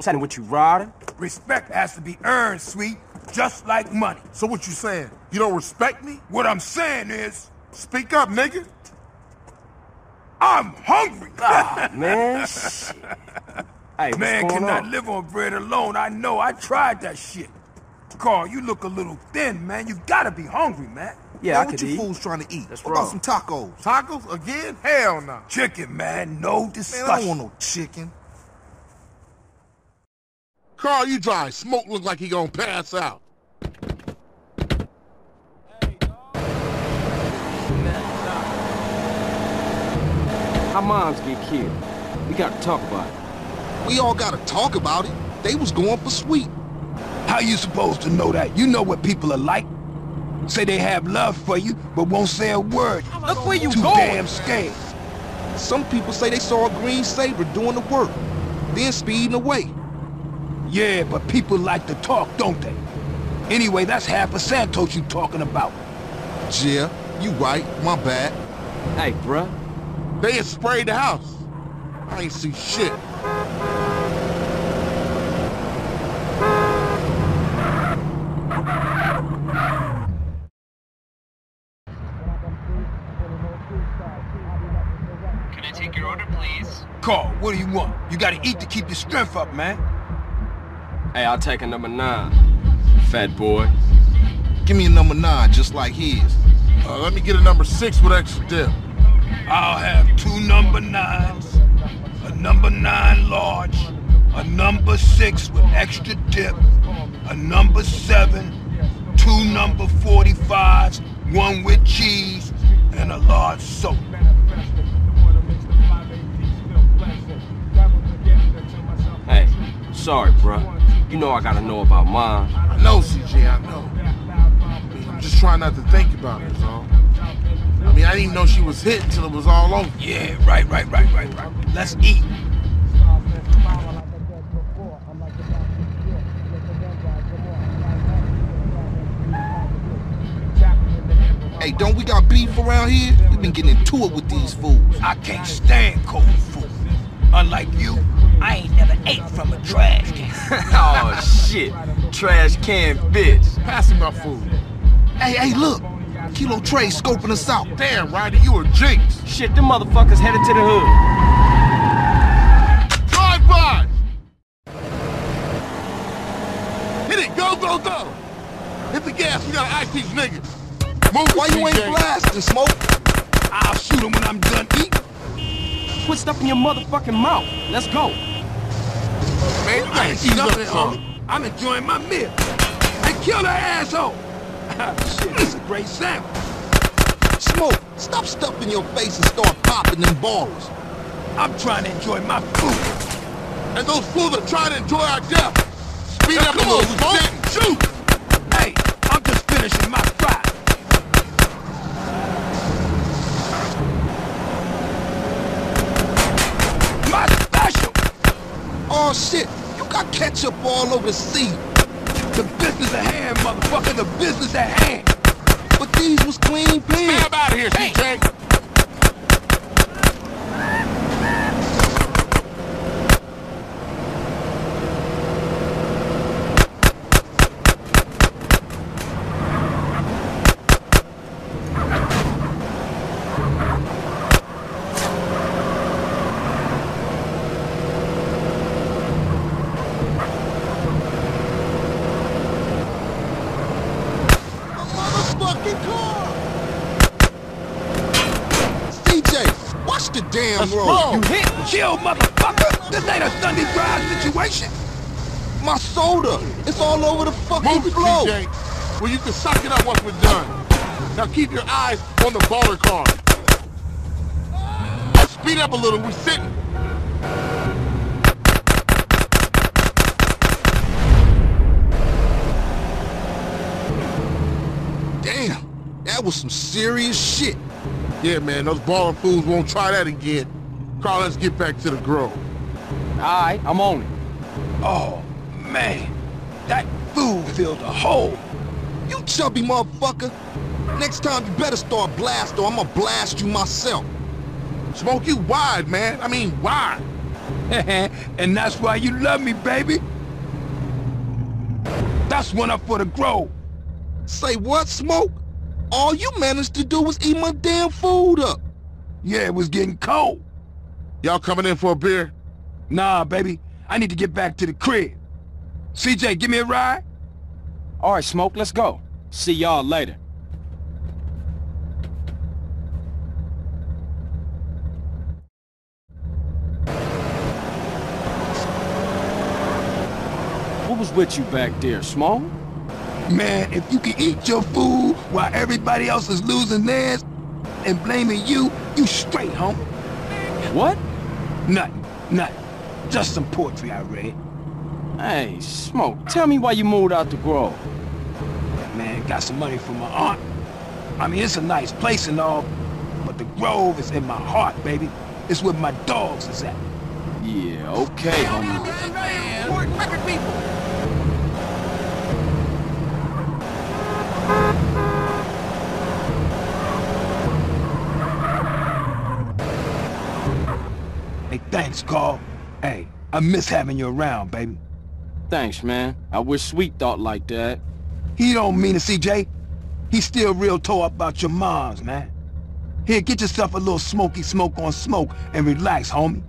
What's happening with you, Ryder? Respect has to be earned, sweet, just like money. So what you saying? You don't respect me? What I'm saying is, Speak up, nigga. I'm hungry. Ah, man. shit. Hey, Man what's going cannot on? live on bread alone. I know. I tried that shit. Carl, you look a little thin, man. You gotta be hungry, man. Yeah, Man, I what could you eat. fools trying to eat? That's what about some tacos? Tacos again? Hell no. Chicken, man. No Man, discussion. I don't want no chicken. Carl, you dry. Smoke look like he gonna pass out. How moms get killed? We got to talk about it. We all gotta talk about it. They was going for sweet. How you supposed to know that? You know what people are like. Say they have love for you, but won't say a word. Look where you Too going. damn scared. Some people say they saw a green Sabre doing the work, then speeding away. Yeah, but people like to talk, don't they? Anyway, that's half of Santos you talking about. Yeah, you right. My bad. Hey, bruh. They had sprayed the house. I ain't see shit. Can I take your order, please? Carl, what do you want? You gotta eat to keep your strength up, man. Hey, I'll take a number nine. Fat boy. Give me a number nine, just like his. Uh, let me get a number six with extra dip. I'll have two number nines, a number nine large, a number six with extra dip, a number seven, two number 45s, one with cheese, and a large soda. Hey, sorry, bruh. You know I gotta know about mine. I know, CJ, I know. I mean, I'm just trying not to think about it, all. I mean, I didn't even know she was hit until it was all over. Yeah, right, right, right, right, right. Let's eat. Hey, don't we got beef around here? we been getting into it with these fools. I can't stand cold food. Unlike you, I ain't never ate from a trash can. Oh, shit. Trash can bitch. Pass me my food. Hey, hey, look. Kilo Trey scoping us out. Damn, Ryder, you a jinx. Shit, the motherfuckers headed to the hood. Drive by! Hit it, go, go, go! Hit the gas, we gotta ice these niggas. Move Why you ain't blasting, Smoke? I'll shoot him when I'm done eating. Quit stuffing your motherfucking mouth. Let's go. Man, you I gotta ain't ease up, nothing, son. homie. I'm enjoying my meal. Hey, kill that asshole. Shit, this is a great sandwich. Smoke, stop stuffing your face and start popping them balls. I'm trying to enjoy my food. And those fools are trying to enjoy our death. Speed up a come on, smoke. Shoot! Hey, I'm just finishing my fry. My special. Oh shit, you got ketchup all over the seat. The business at hand, motherfucker. The business at hand. But these was clean pans. Stab out of here. CJ. Motherfucking car! CJ, watch the damn Let's road. roll. You hit, chill, motherfucker. This ain't a Sunday drive situation. My soda, it's all over the fucking Move it, floor. CJ. Well, you can suck it up once we're done. Now keep your eyes on the Ballas car. Speed up a little, we're sitting. Damn, that was some serious shit. Yeah, man, those Ballas fools won't try that again. Carl, let's get back to the grove. Alright, I'm on it. Oh, man. That food filled a hole. You chubby motherfucker. Next time you better start blast or I'ma blast you myself. Smoke you wide, man. I mean, wide. and that's why you love me, baby. That's one up for the Grove. Say what, Smoke? All you managed to do was eat my damn food up. Yeah, it was getting cold. Y'all coming in for a beer? Nah, baby. I need to get back to the crib. CJ, give me a ride? All right, Smoke, let's go. See y'all later. What was with you back there, Small? Man, if you can eat your food while everybody else is losing theirs and blaming you, you straight, homie. What? Nothing, nothing. Just some poetry I read. Hey, Smoke, tell me why you moved out the Grove. Man, got some money from my aunt. I mean, it's a nice place and all, but the Grove is in my heart, baby. It's where my dogs is at. Yeah, okay, homie. Hey, thanks, Carl. Hey, I miss having you around, baby. Thanks, man. I wish Sweet thought like that. He don't mean it, CJ. He's still real tore up about your moms, man. Here, get yourself a little smoky smoke on smoke and relax, homie.